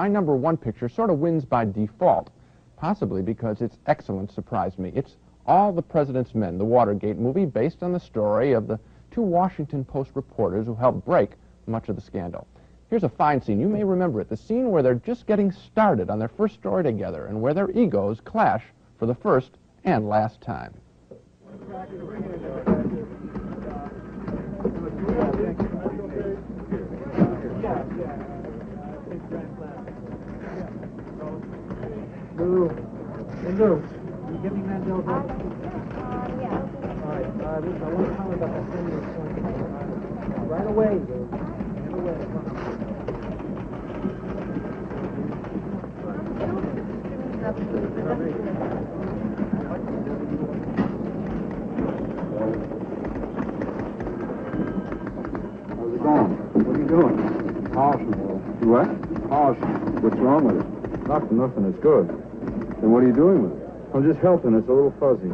My number one picture sort of wins by default, possibly because its excellence surprised me. It's All the President's Men, the Watergate movie based on the story of the two Washington Post reporters who helped break much of the scandal. Here's a fine scene. You may remember it. The scene where they're just getting started on their first story together and where their egos clash for the first and last time. Lou, hey Lou, you give me Mandel's Uh, number? uh, yeah. All right, uh, listen, I want to tell you about that thing you were saying. Right away, Lou. Right away. come on. How's it going? What are you doing? Polishing. You what? Polishing. What's wrong with it? Nothing, nothing. It's good. Then what are you doing with it? I'm just helping. It's a little fuzzy.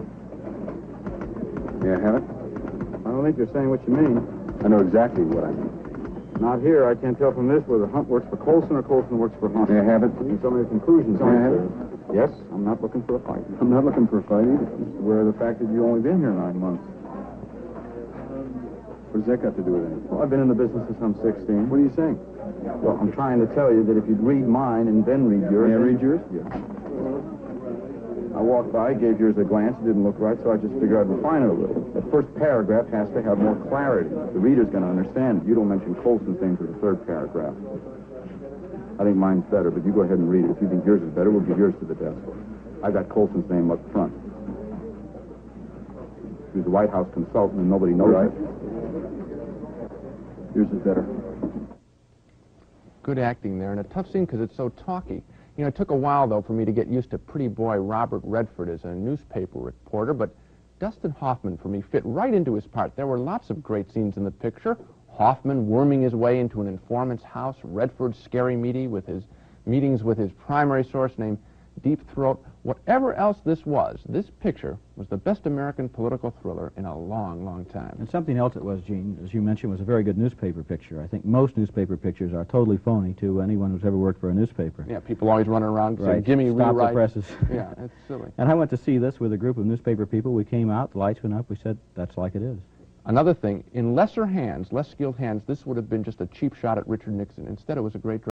May I have it? I don't think you're saying what you mean. I know exactly what I mean. Not here. I can't tell from this whether Hunt works for Colson or Colson works for Hunt. May I have it? You can tell me the conclusions. May I have it? Yes, I'm not looking for a fight. I'm not looking for a fight either. I'm just aware of the fact that you've only been here nine months. What does that got to do with anything? Well, I've been in the business since I'm 16. What are you saying? Well, I'm trying to tell you that if you'd read mine and then read yours. May I read yours? Yeah. I walked by, gave yours a glance. It didn't look right, so I just figured I'd refine it a little. The first paragraph has to have more clarity. The reader's going to understand it. You don't mention Colson's name to the third paragraph. I think mine's better, but you go ahead and read it. If you think yours is better, we'll give yours to the desk. I got Colson's name up front. He was a White House consultant, and nobody knows Right. it. Yours is better. Good acting there, and a tough scene because it's so talky. You know, it took a while, though, for me to get used to pretty boy Robert Redford as a newspaper reporter, but Dustin Hoffman, for me, fit right into his part. There were lots of great scenes in the picture. Hoffman worming his way into an informant's house, Redford's scary meeting with his meetings with his primary source named Deep Throat. Whatever else this was, this picture was the best American political thriller in a long, long time. And something else it was, Gene, as you mentioned, was a very good newspaper picture. I think most newspaper pictures are totally phony to anyone who's ever worked for a newspaper. Yeah, people always running around saying, Right. "Give me Stop the presses. yeah, it's silly. And I went to see this with a group of newspaper people. We came out, the lights went up, we said, that's like it is. Another thing, in lesser hands, less skilled hands, this would have been just a cheap shot at Richard Nixon. Instead, it was a great